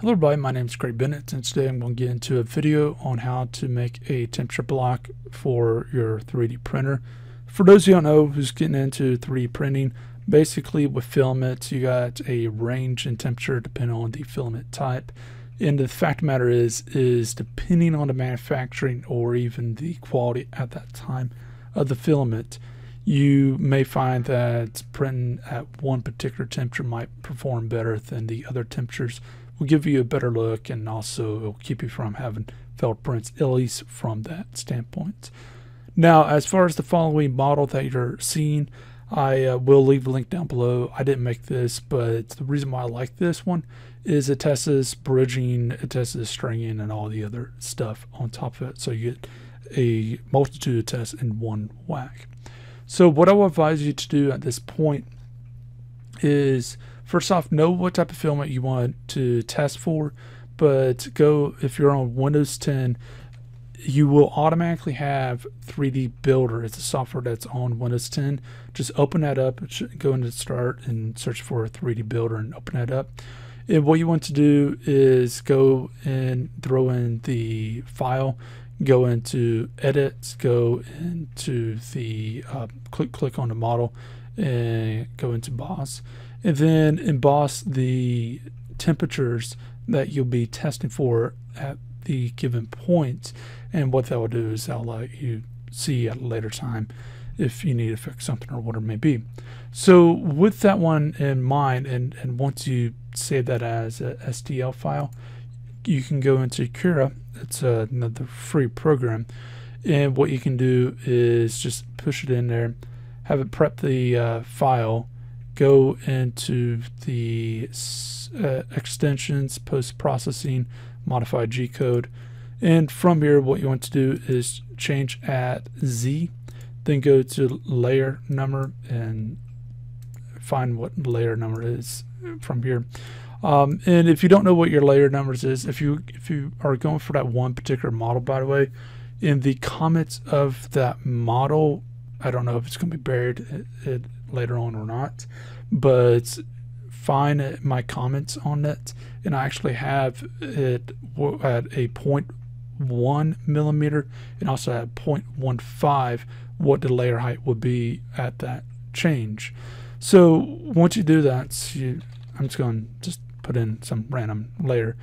Hello everybody, my name is Craig Bennett and today I'm going to get into a video on how to make a temperature block for your 3D printer. For those who don't know who's getting into 3D printing, basically with filaments you got a range in temperature depending on the filament type. And the fact the matter is, is depending on the manufacturing or even the quality at that time of the filament, you may find that printing at one particular temperature might perform better than the other temperatures will give you a better look and also it will keep you from having failed prints, at least from that standpoint. Now, as far as the following model that you're seeing, I uh, will leave a link down below. I didn't make this, but the reason why I like this one is it tests bridging, it tests stringing, and all the other stuff on top of it. So you get a multitude of tests in one whack. So what I will advise you to do at this point is first off, know what type of filament you want to test for, but go, if you're on Windows 10, you will automatically have 3D Builder. It's a software that's on Windows 10. Just open that up, go into Start and search for 3D Builder and open that up. And what you want to do is go and throw in the file, go into Edit, go into the uh, click click on the model, and go into Emboss and then emboss the temperatures that you'll be testing for at the given. And what that will do is that'll let you see at a later time if you need to fix something or whatever it may be. So with that one in mind, and, and once you save that as a STL file, you can go into Cura. It's another free program. And what you can do is just push it in there, have it prep the uh, file, go into the uh, extensions, post-processing, modify G-code. And from here, what you want to do is change at Z, then go to layer number and find what layer number is from here. Um, and if you don't know what your layer numbers is, if you if you are going for that one particular model, by the way, in the comments of that model, I don't know if it's going to be buried it, it, later on or not, but find uh, my comments on it, and I actually have it at a 0.1 millimeter and also at 0.15 what the layer height would be at that change. So once you do that, you, I'm just going to just put in some random layer.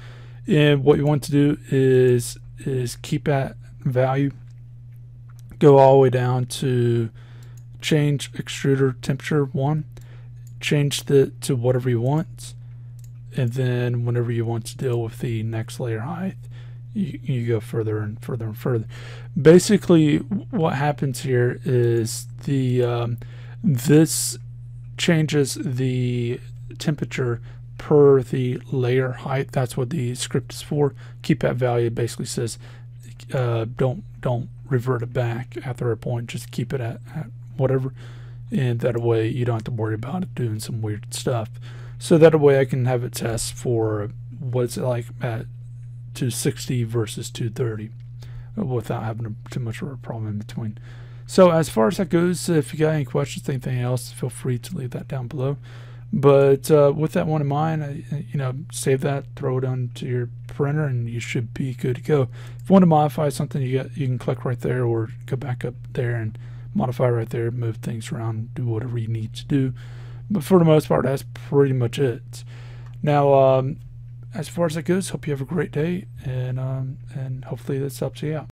And what you want to do is is keep that value, go all the way down to change extruder temperature one, change the to whatever you want, and then whenever you want to deal with the next layer height, you, you go further and further and further. Basically, what happens here is the um, this changes the temperature per the layer height. That's what the script is for. Keep that value. Basically says uh, don't don't revert it back after a point. Just keep it at, at whatever. And that way you don't have to worry about it doing some weird stuff. So that way I can have it test for what's it like at 260 versus 230 without having too much of a problem in between. So as far as that goes, if you got any questions, anything else, feel free to leave that down below. But uh, with that one in mind, I, you know, save that, throw it onto your printer, and you should be good to go. If you want to modify something, you get you can click right there or go back up there and modify right there, move things around, do whatever you need to do. But for the most part, that's pretty much it. Now, um, as far as that goes, hope you have a great day, and um, and hopefully this helps you out.